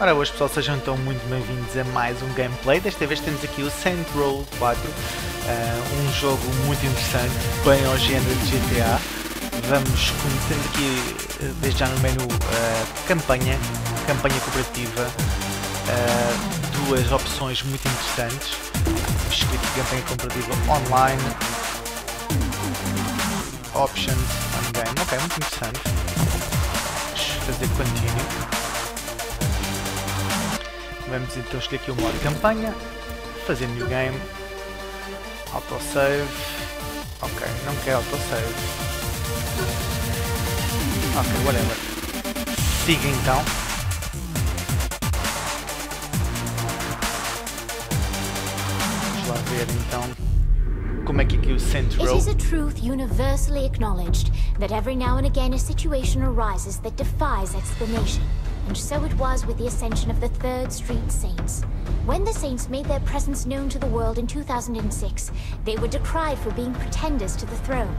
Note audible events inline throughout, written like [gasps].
Ora, hoje pessoal, sejam então muito bem-vindos a mais um gameplay. Desta vez temos aqui o Row 4, uh, um jogo muito interessante, bem ao género de GTA. Vamos conhecer aqui, uh, desde já no menu, uh, campanha, campanha cooperativa, uh, duas opções muito interessantes. Escrito campanha cooperativa online, options on game, ok, muito interessante. Vamos fazer continue. Vamos então escolher aqui o modo campanha, fazer new game, autosave, ok, não quer autosave, ok, whatever, siga então. Vamos lá ver então como é que aqui o Central... It is a truth universally acknowledged that every now and again a situation arises that defies explanation. And so it was with the ascension of the Third Street Saints. When the Saints made their presence known to the world in 2006, they were decried for being pretenders to the throne.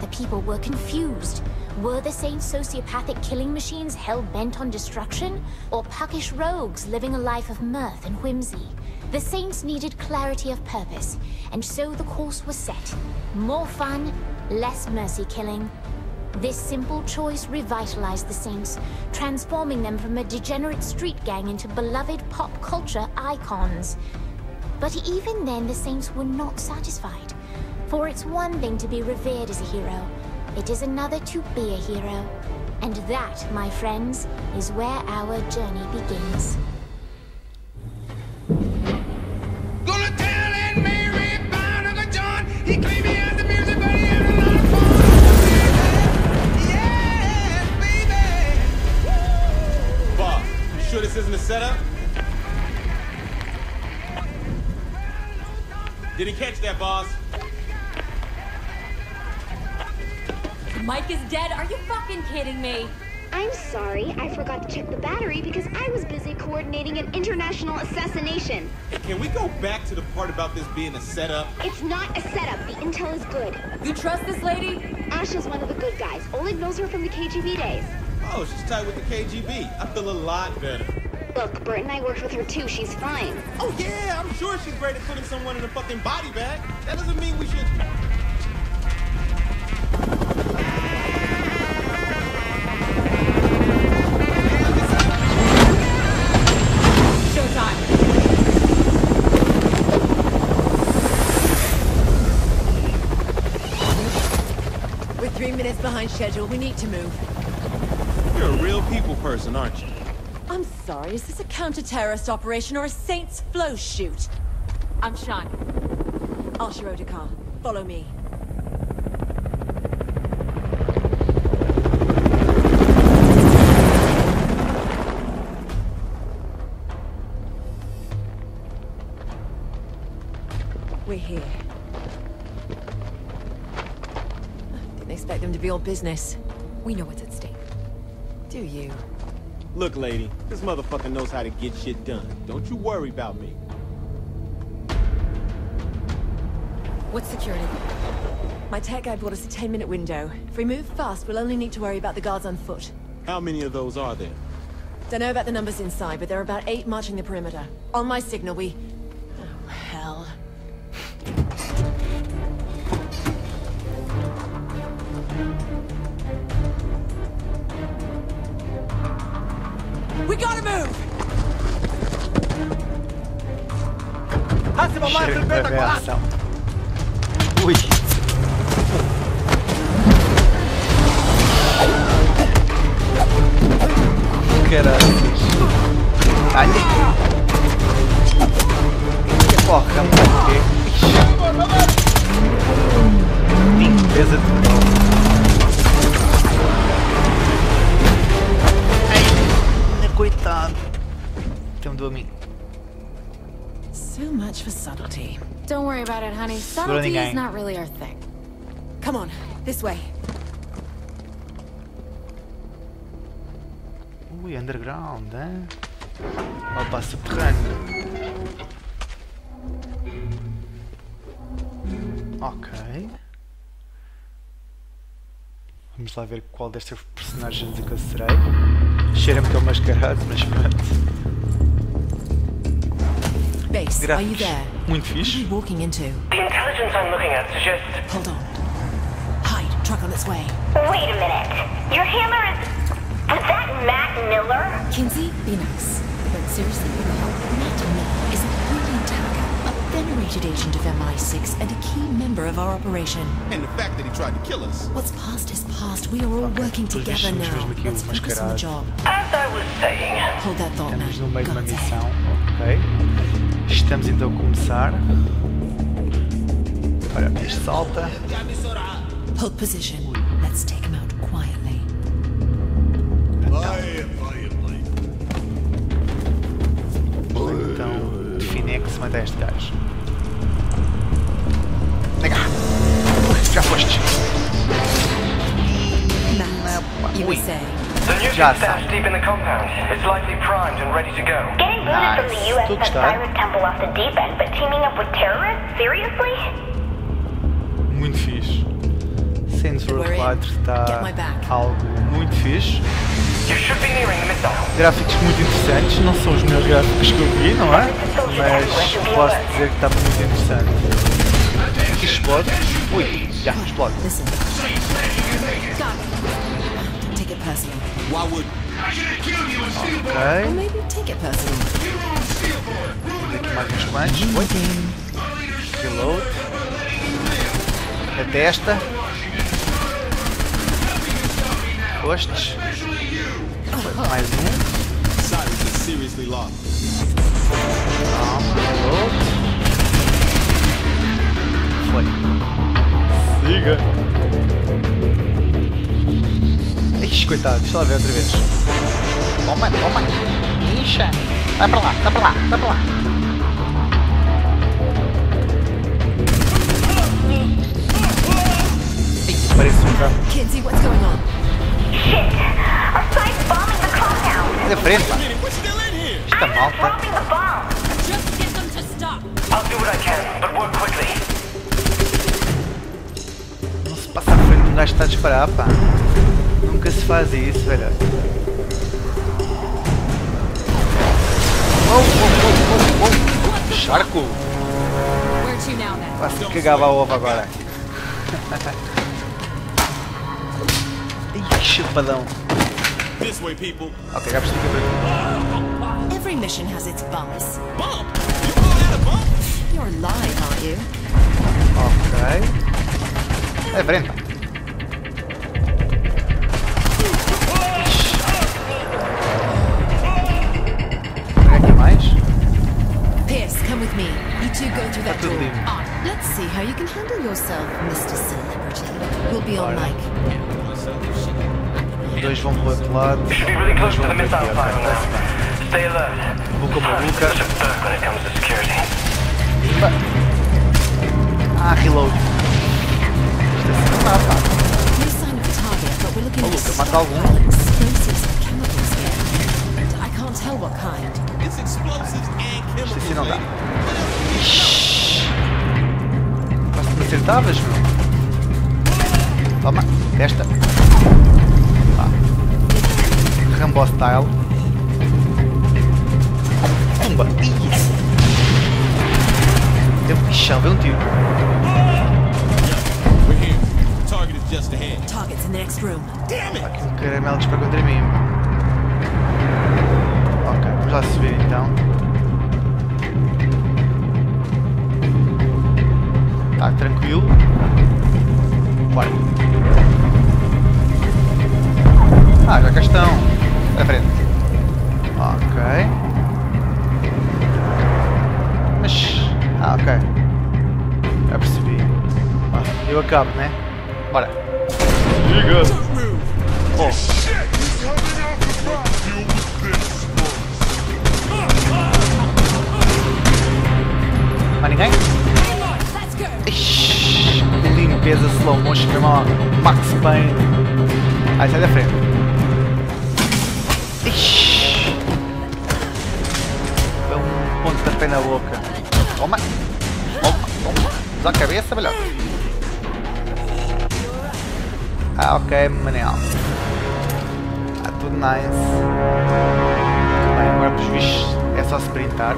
The people were confused. Were the Saints sociopathic killing machines hell-bent on destruction? Or puckish rogues living a life of mirth and whimsy? The Saints needed clarity of purpose, and so the course was set. More fun, less mercy killing, this simple choice revitalized the Saints, transforming them from a degenerate street gang into beloved pop culture icons. But even then, the Saints were not satisfied. For it's one thing to be revered as a hero, it is another to be a hero. And that, my friends, is where our journey begins. Setup? Did he catch that, boss? Mike is dead. Are you fucking kidding me? I'm sorry, I forgot to check the battery because I was busy coordinating an international assassination. Hey, can we go back to the part about this being a setup? It's not a setup, the intel is good. You trust this lady? Asha's one of the good guys. Oleg knows her from the KGB days. Oh, she's tied with the KGB. I feel a lot better. Look, Bert and I worked with her too, she's fine. Oh, yeah, I'm sure she's great at putting someone in a fucking body bag. That doesn't mean we should... Showtime. We're three minutes behind schedule. We need to move. You're a real people person, aren't you? I'm sorry, is this a counter-terrorist operation or a Saints flow shoot? I'm Sean. Asha Odekar, follow me. We're here. Didn't expect them to be all business. We know what's at stake. Do you? Look, lady, this motherfucker knows how to get shit done. Don't you worry about me. What's security? My tech guy brought us a 10-minute window. If we move fast, we'll only need to worry about the guards on foot. How many of those are there? Don't know about the numbers inside, but there are about eight marching the perimeter. On my signal, we... Ver a ação. Ui. Caraças. Olha. Que porra, mano. Que... Limpeza. Ai, coitado. Tem um do amigo. So much for subtlety. Don't worry about it, honey. Subtlety is not really our thing. Come on, this way. Ui, underground, eh? oh, hein? Opa, subterrâneo. Ok. Vamos lá ver qual destas personagens é que eu serei. Cheira-me que é o mascarado, mas pronto. Base, are you there? muito What are fixe. you walking into? The intelligence I'm looking at suggests Hold on. Hide, truck on its way. Wait a minute. Your hammer is. Was that Matt Miller? Kinsey, be nice. But seriously, what the hell? Matt Miller is a brilliant hacker, a venerated agent of MI6, and a key member of our operation. And the fact that he tried to kill us. What's past is past. We are all working together deixa-nos now. mesmo aqui Let's focus on the mascarado. job. As I was saying, Hold that thought, Matt. Estamos no meio de uma God's ahead. missão. Estamos então a começar. Ora, este salta. Hold position. Let's take him out quietly. Então, define que se manda este gajo. Nega! Já foste! Matt, you were saying. Já stashed deep in the compound. It's likely primed and ready to go. Getting booted from the Nice. U.S. Good sent start. Cyrus Temple off the deep end, but teaming up with terrorists? Seriously? Muito fixe. Saints Row We're in. 4 está algo muito fixe. Gráficos muito interessantes. Não são os melhores gráficos que eu vi, não é? Mas posso dizer que está muito interessante. Aqui explode. Ui, já explode. Listen. Take it personal. Why would Ok. maybe take it personal. Aqui mais uns quantos. Oi. Reload. A testa. Postes. Mais um. Calma, reload. Foi. Siga. Ixi, coitado, deixa lá ver outra vez. Toma, toma. Incha. Vai pra lá, vai pra lá, vai pra lá. Parece um carro. Kinsey, what's going on? Shit! Our site's bombing the compound! Olha a frente, here. Esta malta. Just get them to stop. I'll do what I can, but work quickly. Não se passa à frente de um gajo está a disparar, pá. Nunca se faz isso, velho. Oh, oh, oh, oh, oh. Charco! Where to now, then? Quase que cagava ovo agora. [laughs] Ih, chapadão. This way, people. Ok, já percebi que eu Every mission has its bumps. Bump! You call that a bump? You're alive, aren't you? Ok. É frente, come with me. You two go through that door. Ah, let's see how you can handle yourself, Mr. Celebrity. We'll be on mic. Dois vão para really close to the missile aqui now. Stay alert. Vou como o Lucas. Ah, reload. Isto é sempre I can't tell what kind. It's explosives Isto assim não dá. Quase que me acertavas, meu. Toma, testa. Pá. Rambo style. Pumba. Deu um pichão, deu um tiro. Target's in the next room. Damn it! Aqui um caramelo dispara contra mim. Ok, vamos lá subir então. Tá tranquilo. Bora. Ah, já cá estão. À frente. Ok. Mas. Ah, ok. Já percebi. Ah, eu acabo, né? Bora. Diga! Oh. Mais ninguém? Limpeza slow motion, irmão. Max Payne. Ai, sai da frente. Ixi. Dá um ponto de na boca. Toma. Toma, toma. Usa a cabeça, melhor. Ah, ok, Manel. Ah, tudo nice. Bem, agora pelos vistos é só sprintar.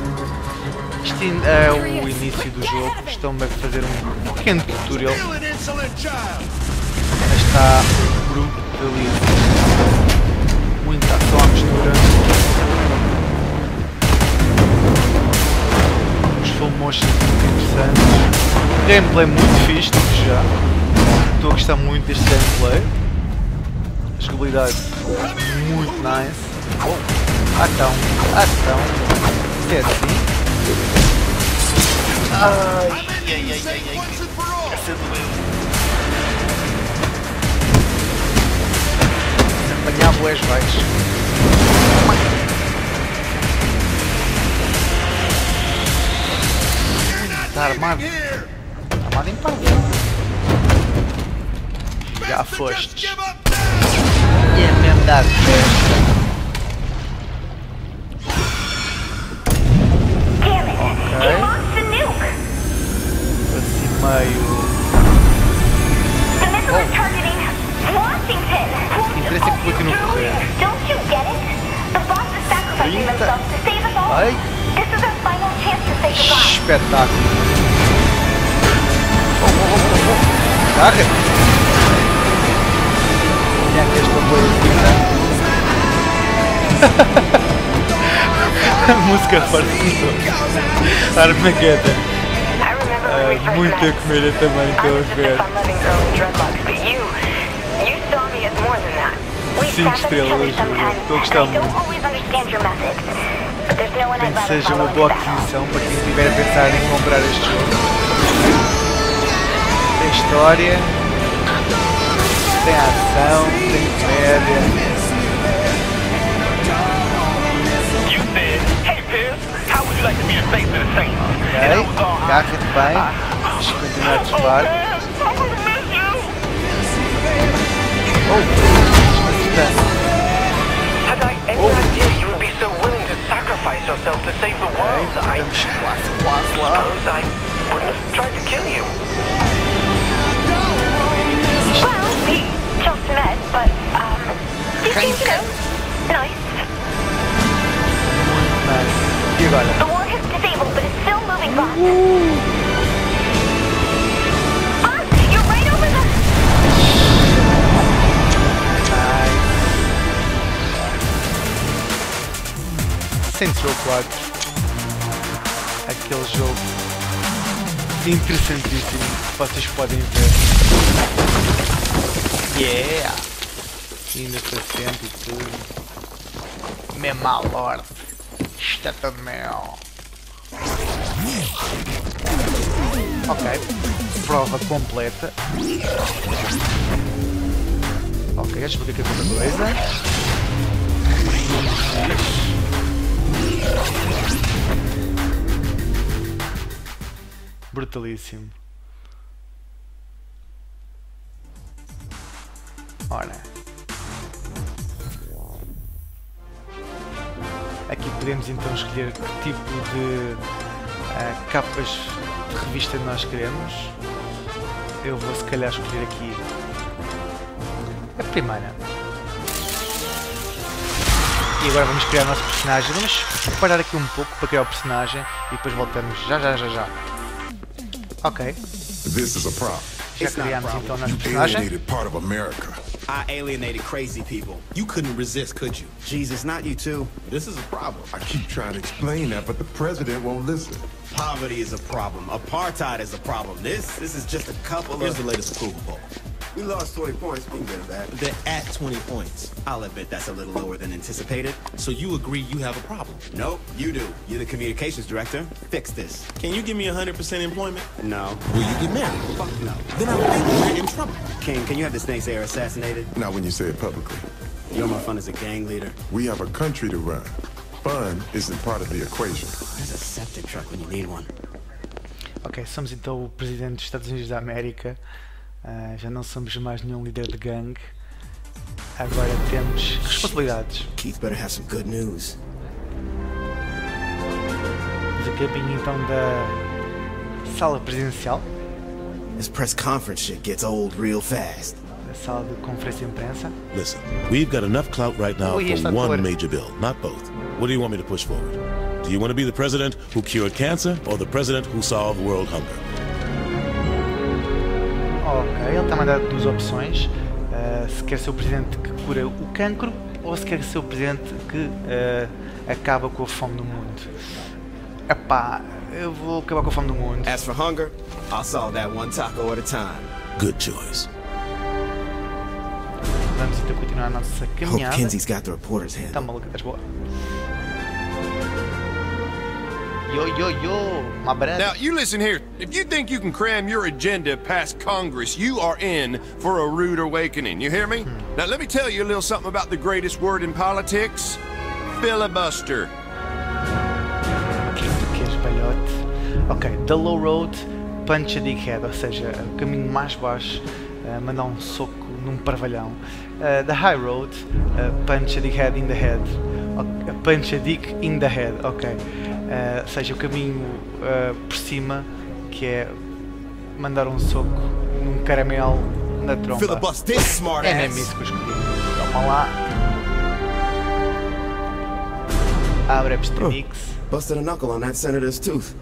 Isto é o início do jogo. Estão-me a fazer um pequeno tutorial. Está brutalíssimo. Muita ação à mistura. Os full motion muito interessantes. Gameplay muito fixe, digo já. Estou a gostar muito deste gameplay. A jogabilidade muito nice. Oh, ah então, ah então. Isto é assim. Ai, ai, ai, ai, ai. Essa doeu. Apanhar boés vais. Está armado. Armado em pau. Já foste. E é mesmo dar festa. [laughs] fun-loving girl with dreadlocks, but you, you saw me as more than that. We Cinco snap at each other estrelas, sometimes, estou a gostar muito. Penso que seja uma boa aquisição para quem estiver a pensar em comprar este jogo. Tem história, tem ação, tem comédia. Ok, de bem, eu continuar a disparar. Oh, any Oh. Yourself to save the world, I Estamos quase, quase suppose I wouldn't have tried to kill you. Well, we just met, but, um, you seem, you know, nice. Muito nice. E agora? The war has disabled, but it's still moving fast. Saints Row 4. Aquele jogo interessantíssimo que vocês podem ver. Yeah! Ainda para sempre tudo. Mesmo à lorde. Isto é tudo meu. Ok. Prova completa. Ok, aqui outra coisa. Brutalíssimo. Ora. Aqui podemos então escolher que tipo de ah, capas de revista nós queremos. Eu vou se calhar escolher aqui a primeira. E agora vamos criar o nosso personagem. Vamos parar aqui um pouco para criar o personagem e depois voltamos já já já já. Ok. This is a prop. Já criámos então nosso You personagem. alienated part of America. I alienated crazy people. You couldn't resist, could you? Jesus, not you too. This is a problem. I keep trying to explain that, but the president won't listen. Poverty is a problem. Apartheid is a problem. This this is just a couple Here's of the latest approval poll. We lost 20 points. We can get it back. They're at 20 points. I'll admit that's a little lower than anticipated. So you agree you have a problem? Nope, you do. You're the communications director. Fix this. Can you give me 100% employment? No. Will you get married? Fuck no. Then I think we're in trouble. King, can you have the Snake's heir assassinated? Not when you say it publicly. You're my fun as a gang leader. We have a country to run. Fun isn't part of the equation. There's a septic truck when you need one. Ok, somos então o presidente dos Estados Unidos da América. Ah, já não somos mais nenhum líder de gangue. Agora temos responsabilidades. Keith better have some good news. Mas a caminho então da sala presidencial, This press conference shit gets old real fast. da sala de conferência de imprensa. Listen, we've got enough clout right now está for one major bill, not both. What do you want me to push forward? Do you want to be the president who cured cancer or the president who solved world hunger? Ok, ele está a mandar duas opções. Ah, se quer ser o presidente que cura o cancro ou se quer ser o presidente que ah, acaba com a fome no mundo. Epá, eu vou acabar com a fome do mundo. As for hunger, I'll solve that one taco at a time. Good choice. Vamos então continuar a nossa Hope caminhada. Kinsey's got the reporter's hand. Tá maluca, estás boa. Yo, yo, yo, my brother. Now, you listen here. If you think you can cram your agenda past Congress, you are in for a rude awakening. You hear me? Now, let me tell you a little something about the greatest word in politics filibuster. Que português balhote. Ok, the low road, punch a dickhead, ou seja, o caminho mais baixo, eh, mandar um soco num parvalhão. Eh, the high road, eh, punch a dickhead in the head. Ok, punch a dick in the head, ok. Eh, seja o caminho uh, por cima, que é mandar um soco num caramelo na tromba. É mesmo isso que eu escolhi. Toma lá. Abre a Pistonix. Oh. Busted a knuckle on that senator's tooth.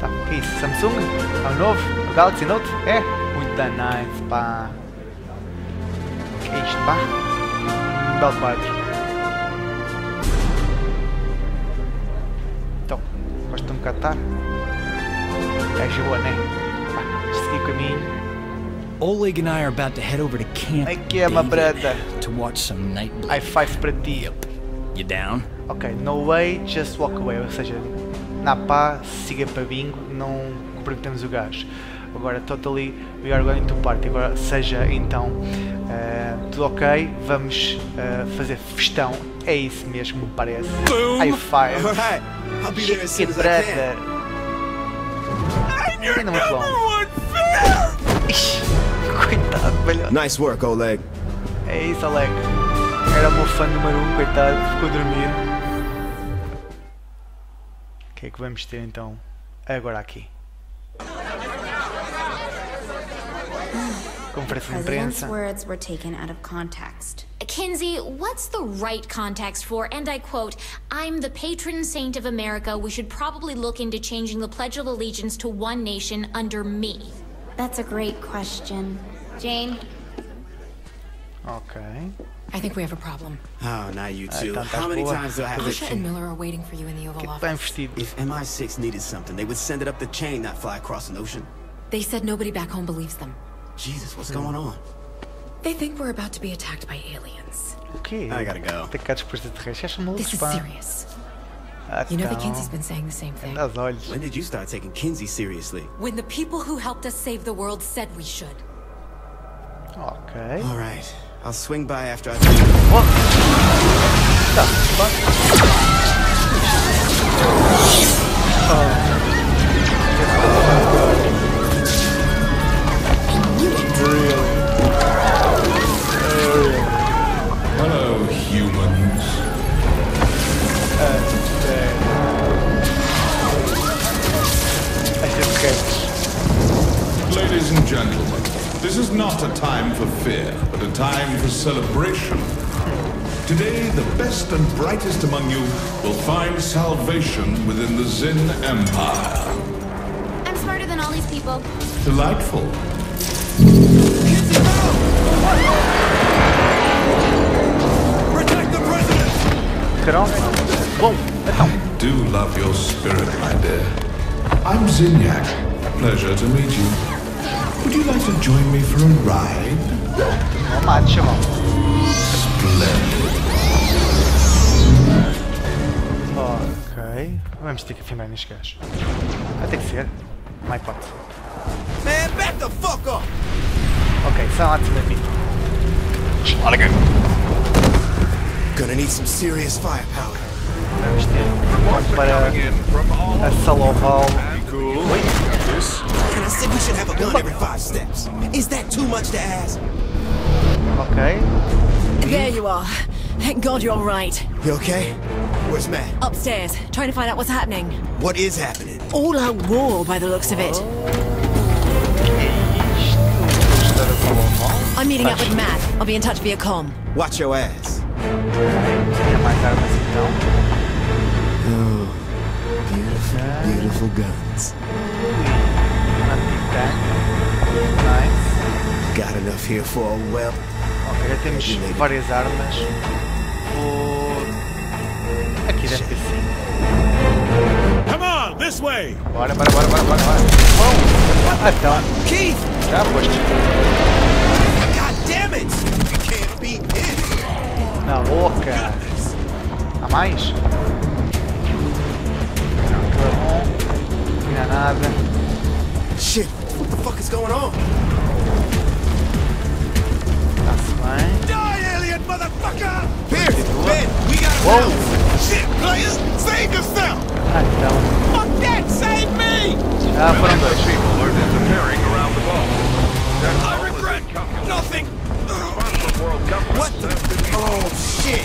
Tá, que é isso? Samsung? É o novo? O Galaxy Note? É? Muito da nice, pá. O que é isto, pá? Belo 4. Catar? É boa, né? Segui o caminho. Oleg and I are about to head over to Camp Aqui é uma brada. to watch some. High five para ti. You down? Ok, no way, just walk away. Ou seja, na pá, siga para bingo, não comprometemos o gajo. Agora, totally, we are going to party. Agora, seja então eh, tudo ok, vamos eh, fazer festão. É isso mesmo, me parece. Boom. High five. Alright, I'll be there as soon as I brother. can. Ainda muito Coitado, velho. Nice work, Oleg. É isso, Alec. Era o meu fã número 1, um, coitado, ficou a dormir. O que é que vamos ter então agora aqui? Conferência de President's words were taken out of context. Kinsey, what's the right context for, and I quote, I'm the patron saint of America. We should probably look into changing the Pledge of Allegiance to one nation under me. That's a great question. Jane? Ok. I think we have a problem. Oh, now you two. How many boa. times do I have to Pasha and Miller are waiting for you in the Oval Office. If MI6 needed something, they would send it up the chain, not fly across an ocean. They said nobody back home believes them. Jesus, what's going on? They think we're about to be attacked by aliens. Okay. I gotta go. Atacados por extraterrestres. São malucos, This is serious. Ah, You know that Kinsey's been saying the same thing. Dá os olhos. When did you start taking Kinsey seriously? When the people who helped us save the world said we should. Ok. All right, I'll swing by after I. Tá, pá. Hello, and gentlemen, this is not a time for fear, but a time for celebration. Today, the best and brightest among you will find salvation within the Zin Empire. I'm smarter than all these people. Delightful. Protect the president! I do love your spirit, my dear. I'm Zinyak. Pleasure to meet you. Would you like to join me for a ride? No macho. Splendid. Okay, nem stick finálni is kell. I take fear. My part. Man, back the fuck up! Okay, someone's with me. Schlagen. Gonna need some serious firepower. Nem is tél. Van para... Ez szalóval. Cool. Wait. And I said we should have a gun every five steps. Is that too much to ask? Ok. There you are. Thank God you're all right. You okay? Where's Matt? Upstairs, trying to find out what's happening. What is happening? All out war by the looks of it. I'm meeting up with Matt. I'll be in touch via com. Watch your ass. Tinha mais armas então. Oh, beautiful, beautiful guns. Anti-tank. Nice. Got enough here for a well. Ok, já temos várias armas. Vou... Aqui deve ter sim. Come on, this way! Bora, bora, bora, bora, bora. bora. Bom. Ah, então. Keith! Já foste. God damn it! You can't beat this! Na boca. Há mais? Não, tudo bom. Não há nada. Shit, fuck is going on? Está-se bem. Die, alien motherfucker! Pierce, Ben, we gotta Whoa. bounce. Shit, players, save yourself! Ah, então. Fuck that, save me! Foram dois. People are disappearing around the globe. That's I regret nothing! From World Cup. What the? Oh shit!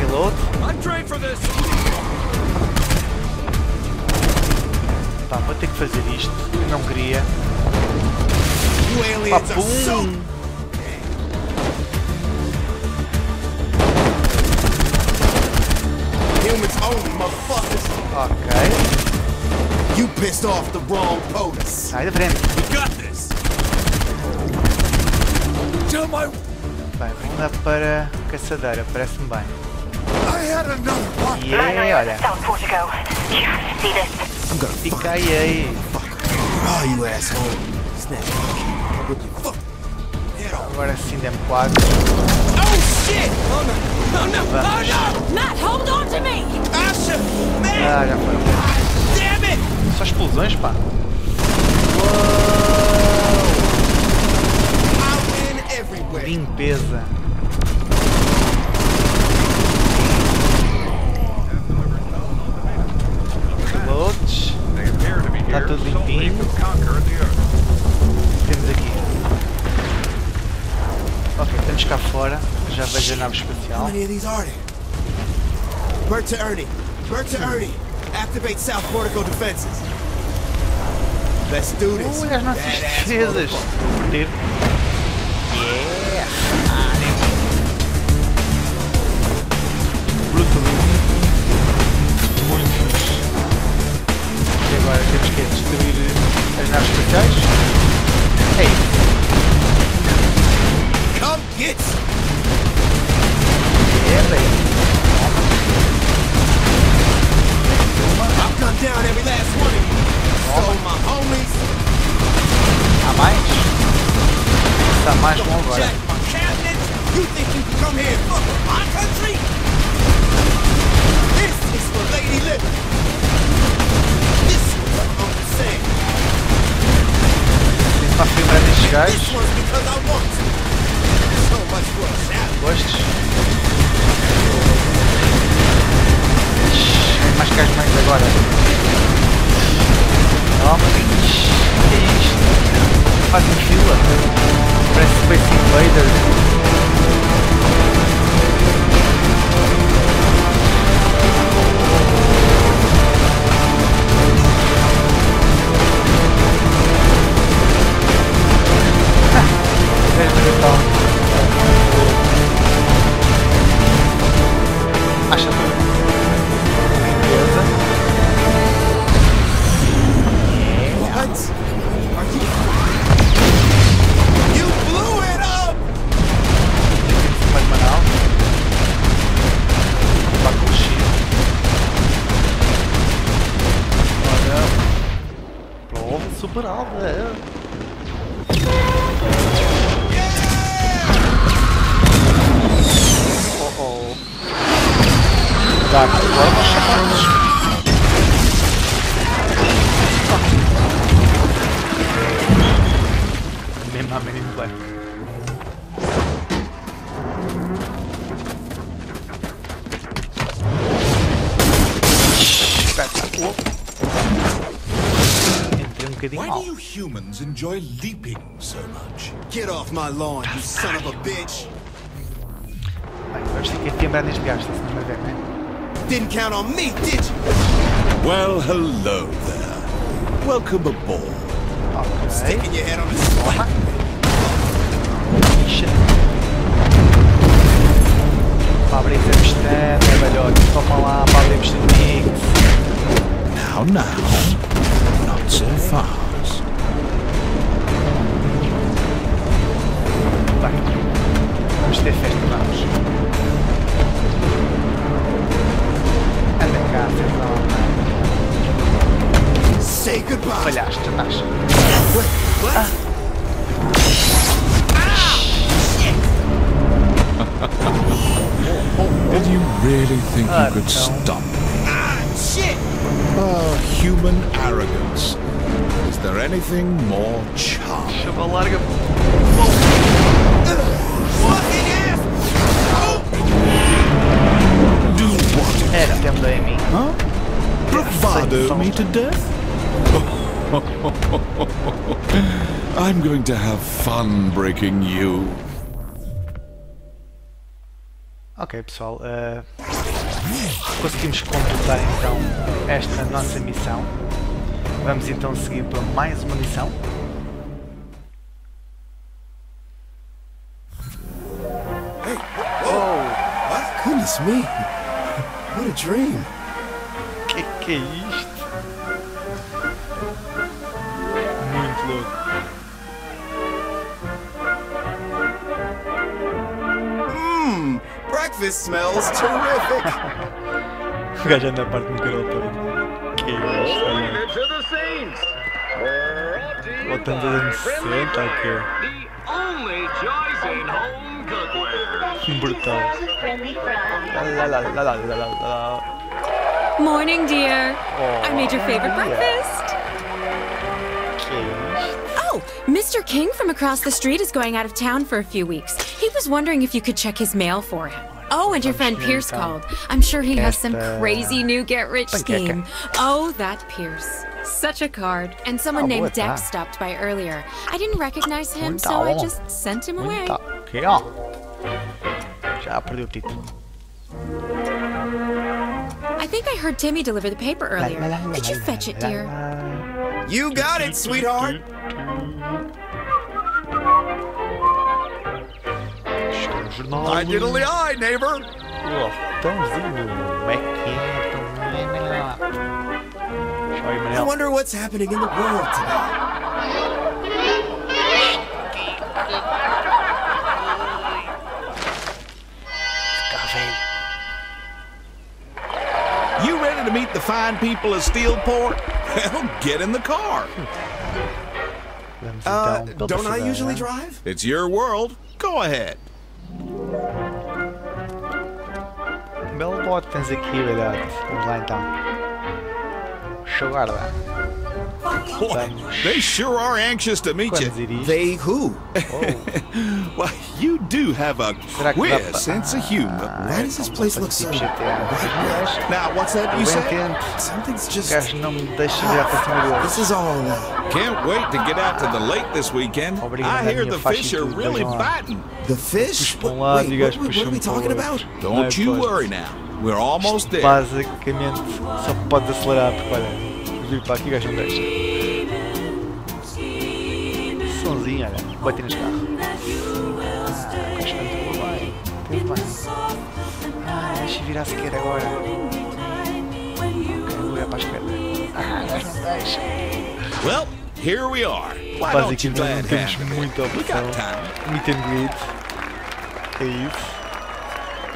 Reload. I'm trained for this! Pá, vou ter que fazer isto. Eu não queria. You. Humans only, motherfuckers. Ok. You pissed off the wrong POTUS. Sai da frente. We got this! Tell my... Bem, vamos lá para caçadeira. Parece-me bem. I had another one! É, olha. Fica aí, aí. Oh, you asshole. Snap. Agora sim, dê-me 4. Oh shit! Oh no! Oh no! Oh no! Matt, hold on to me! Asha! Man! Ah, já foram. Damn it! Só explosões, pá. Everywhere. Limpeza. Reloads. They appear to be Tá Temos aqui. Ok, estamos cá fora. Já vejo a nave espacial. Bert to Ernie. Bert to Ernie. Activate South Portico defenses. Let's do this. Olha as nossas defesas. Curtir. As naves espaciais. É. Come get some. I've gunned down every last one of you. Stole my homies. Há mais? Está mais bom agora. Jack my cabinets. You think you can come here and fuck with my country? This is for Lady Liberty. This one's for So much for a challenge. Gostes? Ixi, mais gajos mais agora. Toma. Ixi, que é isto? Fazem fila. Parece Space Invaders. acha Acha Beleza. What? Are you... You blew it up! Mais Manaus. chile. Olha. Prova super alta, é. Humans enjoy leaping so much? Get off my lawn, you son of a bitch! Bem, vamos ter que atimbrar neste gajo, se não me ver, né? Didn't count on me, did you? Well, hello there. Welcome aboard. Sticking your head on the spot. Ixi. Para abrir you could no. stop? Ah, shit! Ah, human arrogance. Is there anything more charming? Chama larga. Fucking ass! Do what? Era tempo da Amy. Huh? Bravado me to death? [laughs] I'm going to have fun breaking you. Ok, pessoal. eh, conseguimos completar então esta nossa missão. Vamos então seguir para mais uma missão. What? Goodness me. What a dream. Que que é isto? Breakfast smells terrific. O gajo anda a parte do carol todo. Que é isto? Olha. to the Saints. Brought to you Voltando aos anos 60 aqui. the only choice in home cookware. Brutal. Lá, lá, lá, lá, lá, lá, lá. Morning, dear. I made your favorite breakfast. Que? Oh, Mr. King from across the street is going out of town for a few weeks. He was wondering if you could check his mail for him. Oh, and your friend Pierce called. I'm sure he has some Esta- crazy new get rich Panqueca. scheme. Oh, that Pierce. Such a card. And someone Oh, named boa, tá. Dex stopped by earlier. I didn't recognize him, so I just sent him away. Muito ok, ó. Já perdi o título. I think I heard Timmy deliver the paper earlier. Could you la, fetch it, la, dear? la. You got it, sweetheart. Jornal. I diddly eye, neighbor. Tãozinho. Como é que é? Tãozinho. Show aí, I wonder what's happening in the world today. You ready to meet the fine people of Steelport? [laughs] Well, get in the car. Vamos Uh, don't I usually drive? It's your world. Go ahead. Belo bote tens aqui, velhote. Vamos lá então. Show guarda. Boy, they sure are anxious to meet you. They who? [laughs] Well, you do have a Será queer sense of humor. Why does this place look so... Tipo Now, what's that you Eu said? Something's just... gajo não me deixa virar para cima dele. This is all... Uh, Can't wait to get out to the lake this weekend. I hear the fish are really vejam biting. the fish? Puxa Wait, lado o gajo what, what are we para o talking about? Don't you worry now. We're almost there. Basicamente, só podes acelerar porque olha, vir para aqui gajo não deixa. Sonzinho, olha, bate neste carro. Ah, o gajo entrou bem, teve bem. Ah, deixa eu virar sequer agora. Ok, vou virar para a esquerda. Ah, não deixa. Well, here we are. Why don't you Basicamente não temos muita We opção. got time. Meet and greet. É isso.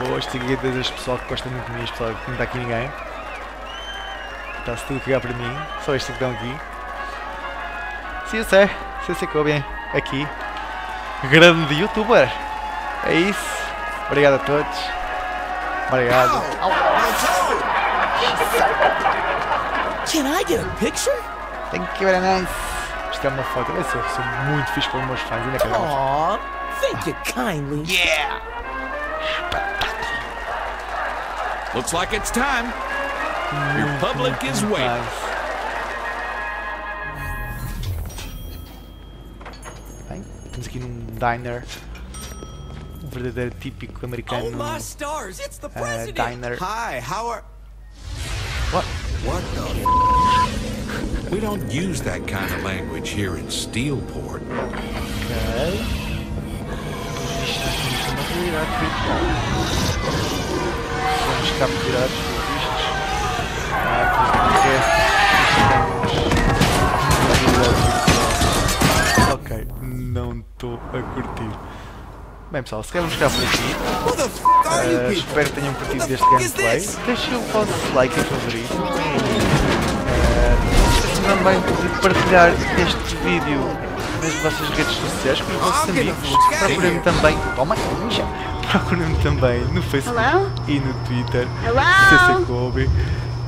Gosto de das vezes pessoal que gosta muito de mim, este pessoal que não está aqui ninguém. Está-se tudo a cagar para mim. Só estes que estão aqui. Sim, eu sei. Sei se ficou bem. Aqui. Grande youtuber. É isso. Obrigado a todos. Obrigado. Can I get a picture? Thank you very nice. Isto é uma foto. Eu sou, sou muito fixe para os meus fãs. Ainda que não. Aw, thank you kindly. Yeah! Looks like it's time. Your public is waiting. Bem, estamos aqui num diner. Um verdadeiro típico americano. Oh my stars, it's the uh, president. diner. Hi, how are What? What the We don't use that kind of language here in Steelport. Ok. Isto aqui é uma realidade virtual. Vamos capturar os vistos. Ah, é Ok, não estou a curtir. Bem pessoal, se calhar vamos ficar por aqui. Ah, espero que tenham curtido deste gameplay. Deixem o vosso like e favorito. Esqueçam também de partilhar este vídeo nas vossas redes sociais com os vossos amigos. Procurem-me também. Toma, já. Procurem-me também no Facebook Hello? e no Twitter. Hello? CC Kobe.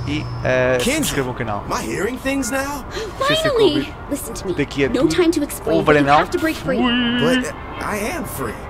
E uh, se inscrevam no canal. Am I hearing things now? [gasps] CC Finally! Kobe. Listen to me. Daqui a No tudo. time to explain, Over and out. But uh, I am free.